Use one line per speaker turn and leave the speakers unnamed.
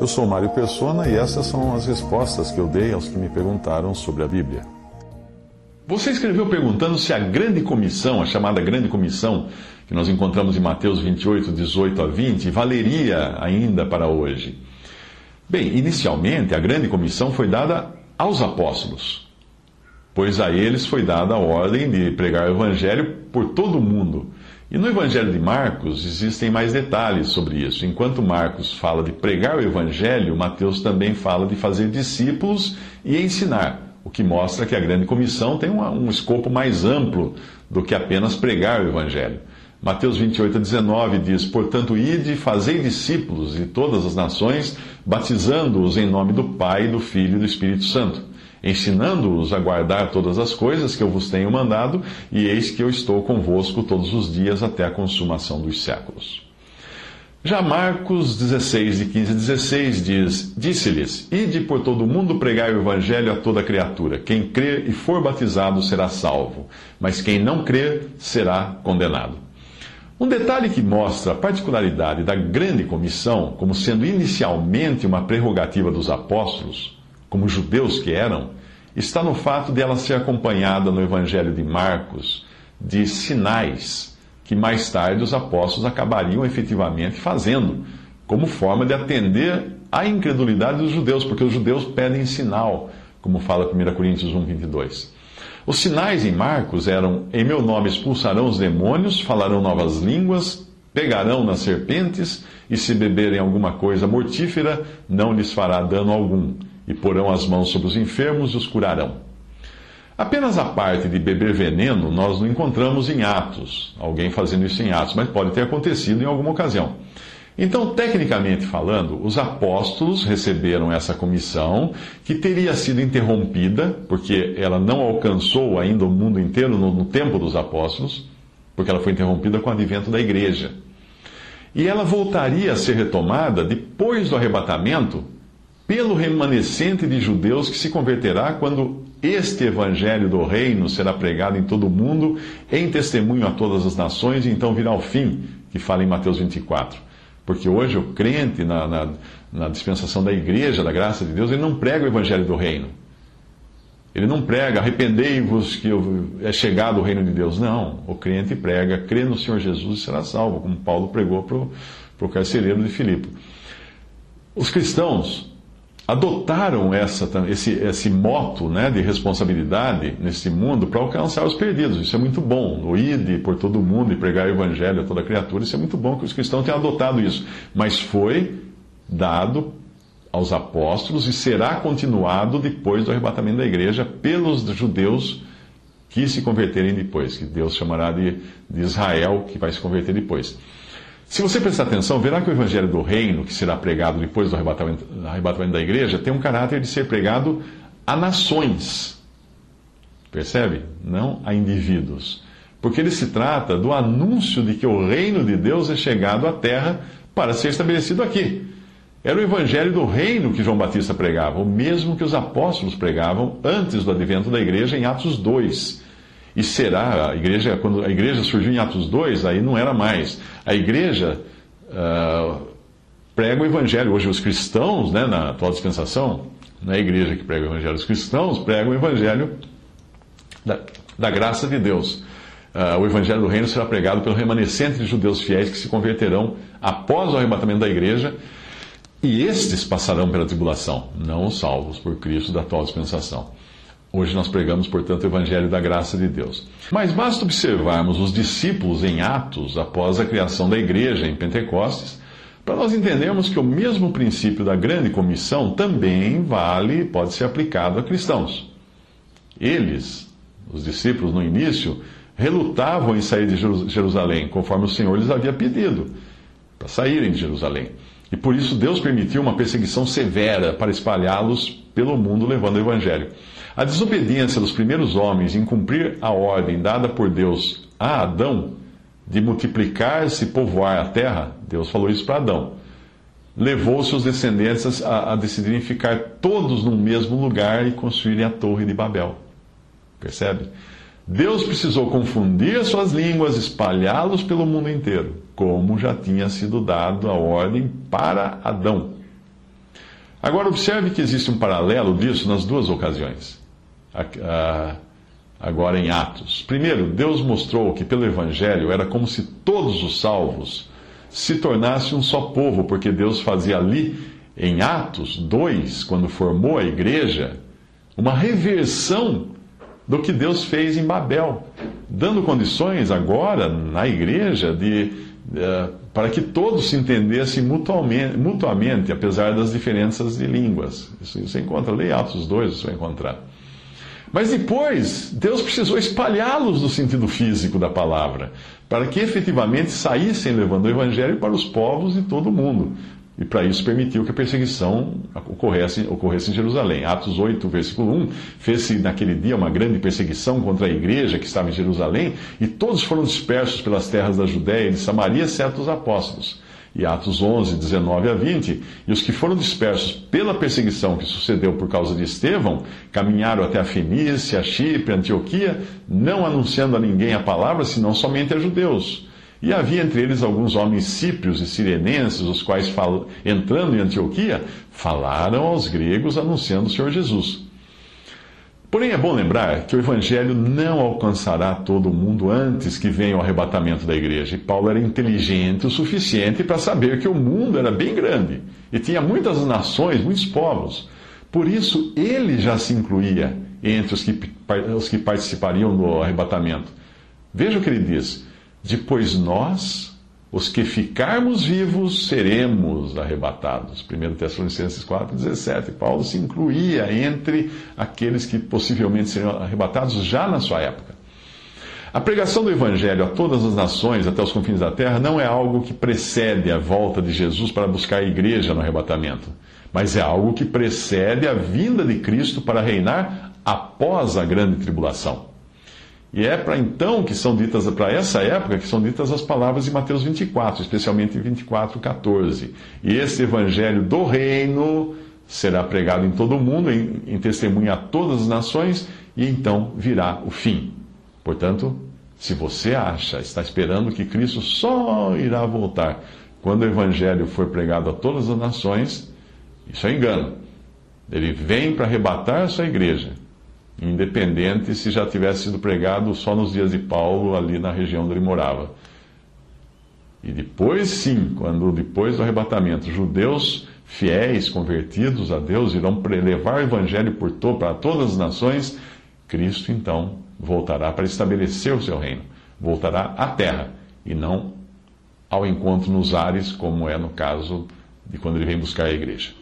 Eu sou Mário Persona e essas são as respostas que eu dei aos que me perguntaram sobre a Bíblia.
Você escreveu perguntando se a grande comissão, a chamada grande comissão, que nós encontramos em Mateus 28, 18 a 20, valeria ainda para hoje. Bem, inicialmente a grande comissão foi dada aos apóstolos, pois a eles foi dada a ordem de pregar o evangelho por todo o mundo e no Evangelho de Marcos existem mais detalhes sobre isso. Enquanto Marcos fala de pregar o Evangelho, Mateus também fala de fazer discípulos e ensinar, o que mostra que a grande comissão tem um, escopo mais amplo do que apenas pregar o Evangelho. Mateus 28 a 19 diz: Portanto, ide e fazei discípulos de todas as nações, batizando-os em nome do Pai, do Filho e do Espírito Santo ensinando-os a guardar todas as coisas que eu vos tenho mandado, e eis que eu estou convosco todos os dias até a consumação dos séculos. Já Marcos 16, de 15 a 16 diz: Disse-lhes: Ide por todo o mundo pregar o evangelho a toda criatura. Quem crer e for batizado será salvo, mas quem não crer será condenado. Um detalhe que mostra a particularidade da grande comissão, como sendo inicialmente uma prerrogativa dos apóstolos, como judeus que eram, está no fato de ela ser acompanhada no Evangelho de Marcos de sinais que mais tarde os apóstolos acabariam efetivamente fazendo, como forma de atender à incredulidade dos judeus, porque os judeus pedem sinal, como fala 1 Coríntios 1, 22. Os sinais em Marcos eram: em meu nome expulsarão os demônios, falarão novas línguas, pegarão nas serpentes, e se beberem alguma coisa mortífera, não lhes fará dano algum e porão as mãos sobre os enfermos e os curarão. Apenas a parte de beber veneno nós não encontramos em Atos, alguém fazendo isso em Atos, mas pode ter acontecido em alguma ocasião. Então, tecnicamente falando, os apóstolos receberam essa comissão, que teria sido interrompida, porque ela não alcançou ainda o mundo inteiro no, no tempo dos apóstolos, porque ela foi interrompida com o advento da igreja. E ela voltaria a ser retomada depois do arrebatamento, pelo remanescente de judeus que se converterá quando este evangelho do reino será pregado em todo o mundo, em testemunho a todas as nações, e então virá o fim, que fala em Mateus 24. Porque hoje o crente, na, na, na dispensação da igreja, da graça de Deus, ele não prega o evangelho do reino. Ele não prega, arrependei-vos que é chegado o reino de Deus. Não, o crente prega, crê no Senhor Jesus e será salvo, como Paulo pregou para o carcereiro de Filipe. Os cristãos adotaram essa, esse, esse moto né, de responsabilidade nesse mundo para alcançar os perdidos. Isso é muito bom. O ide por todo mundo e pregar o evangelho a toda criatura, isso é muito bom que os cristãos tenham adotado isso. Mas foi dado aos apóstolos e será continuado depois do arrebatamento da igreja pelos judeus que se converterem depois, que Deus chamará de, de Israel, que vai se converter depois. Se você prestar atenção, verá que o evangelho do reino, que será pregado depois do arrebatamento, arrebatamento da igreja, tem um caráter de ser pregado a nações. Percebe? Não a indivíduos. Porque ele se trata do anúncio de que o reino de Deus é chegado à terra para ser estabelecido aqui. Era o evangelho do reino que João Batista pregava, o mesmo que os apóstolos pregavam antes do advento da igreja em Atos 2. E será, a igreja, quando a igreja surgiu em Atos 2, aí não era mais. A igreja uh, prega o evangelho. Hoje os cristãos, né, na atual dispensação, não é a igreja que prega o evangelho, os cristãos pregam o evangelho da, da graça de Deus. Uh, o evangelho do reino será pregado pelo remanescente de judeus fiéis que se converterão após o arrebatamento da igreja, e estes passarão pela tribulação, não os salvos por Cristo da atual dispensação. Hoje nós pregamos, portanto, o Evangelho da graça de Deus. Mas basta observarmos os discípulos em Atos após a criação da igreja em Pentecostes, para nós entendermos que o mesmo princípio da grande comissão também vale, pode ser aplicado a cristãos. Eles, os discípulos no início, relutavam em sair de Jerusalém, conforme o Senhor lhes havia pedido, para saírem de Jerusalém. E por isso Deus permitiu uma perseguição severa para espalhá-los pelo mundo levando o Evangelho. A desobediência dos primeiros homens em cumprir a ordem dada por Deus a Adão de multiplicar-se e povoar a terra, Deus falou isso para Adão, levou seus descendentes a, a decidirem ficar todos no mesmo lugar e construírem a Torre de Babel. Percebe? Deus precisou confundir as suas línguas, espalhá-los pelo mundo inteiro como já tinha sido dado a ordem para Adão. Agora, observe que existe um paralelo disso nas duas ocasiões. Agora em Atos. Primeiro, Deus mostrou que pelo Evangelho era como se todos os salvos se tornassem um só povo, porque Deus fazia ali, em Atos 2, quando formou a igreja, uma reversão do que Deus fez em Babel, dando condições agora na igreja de, uh, para que todos se entendessem mutuamente, mutuamente, apesar das diferenças de línguas. Isso você encontra, leia Atos 2, você vai encontrar. Mas depois, Deus precisou espalhá-los no sentido físico da palavra, para que efetivamente saíssem levando o evangelho para os povos de todo o mundo. E para isso permitiu que a perseguição ocorresse, ocorresse em Jerusalém. Atos 8, versículo 1, fez-se naquele dia uma grande perseguição contra a igreja que estava em Jerusalém, e todos foram dispersos pelas terras da Judéia e de Samaria, exceto os apóstolos. E Atos 11, 19 a 20, e os que foram dispersos pela perseguição que sucedeu por causa de Estevão, caminharam até a Fenícia, Chipre, Antioquia, não anunciando a ninguém a palavra, senão somente a judeus. E havia entre eles alguns homens síprios e sirenenses, os quais, entrando em Antioquia, falaram aos gregos anunciando o Senhor Jesus. Porém, é bom lembrar que o Evangelho não alcançará todo mundo antes que venha o arrebatamento da igreja. E Paulo era inteligente o suficiente para saber que o mundo era bem grande e tinha muitas nações, muitos povos. Por isso, ele já se incluía entre os que, os que participariam do arrebatamento. Veja o que ele diz. Depois nós, os que ficarmos vivos, seremos arrebatados. 1 Tessalonicenses 4, 17. Paulo se incluía entre aqueles que possivelmente seriam arrebatados já na sua época. A pregação do Evangelho a todas as nações, até os confins da terra, não é algo que precede a volta de Jesus para buscar a igreja no arrebatamento, mas é algo que precede a vinda de Cristo para reinar após a grande tribulação. E é para então que são ditas, para essa época, que são ditas as palavras de Mateus 24, especialmente em 24, 14. E esse evangelho do reino será pregado em todo o mundo, em, em testemunha a todas as nações, e então virá o fim. Portanto, se você acha, está esperando que Cristo só irá voltar quando o evangelho for pregado a todas as nações, isso é engano. Ele vem para arrebatar a sua igreja independente se já tivesse sido pregado só nos dias de Paulo, ali na região onde ele morava. E depois, sim, quando depois do arrebatamento, judeus fiéis, convertidos a Deus, irão levar o evangelho por to para todas as nações, Cristo então voltará para estabelecer o seu reino, voltará à terra e não ao encontro nos ares, como é no caso de quando ele vem buscar a igreja.